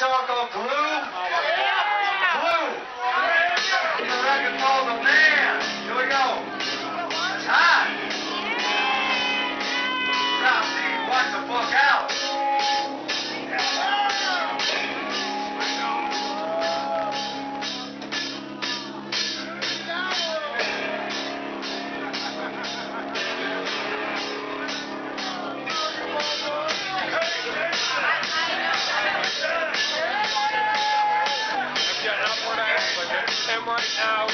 song called Glue? Now,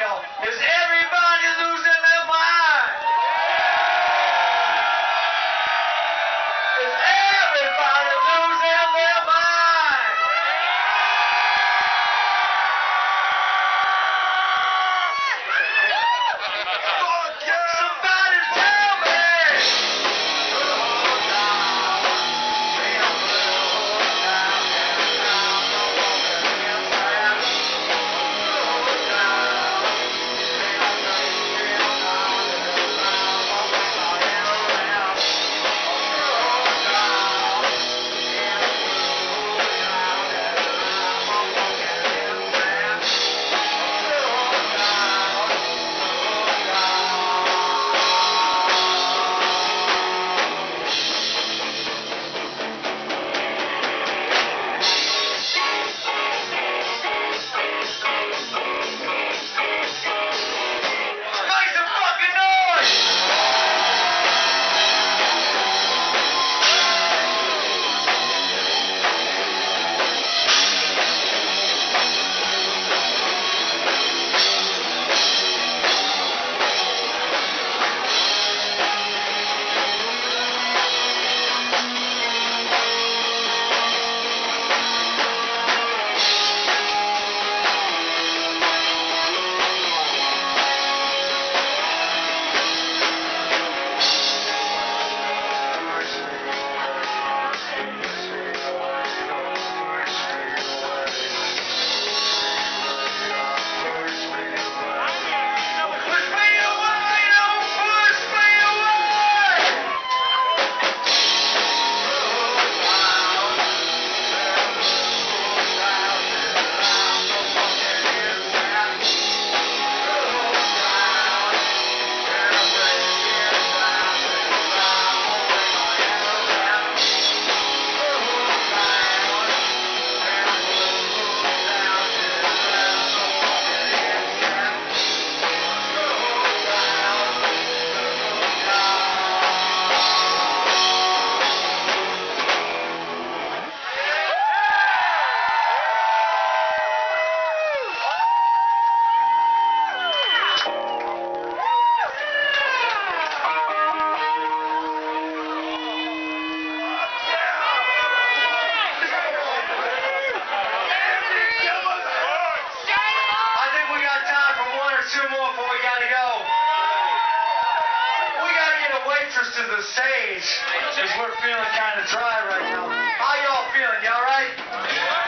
Is everybody stage because we're feeling kind of dry right now. How y'all feeling? Y'all right?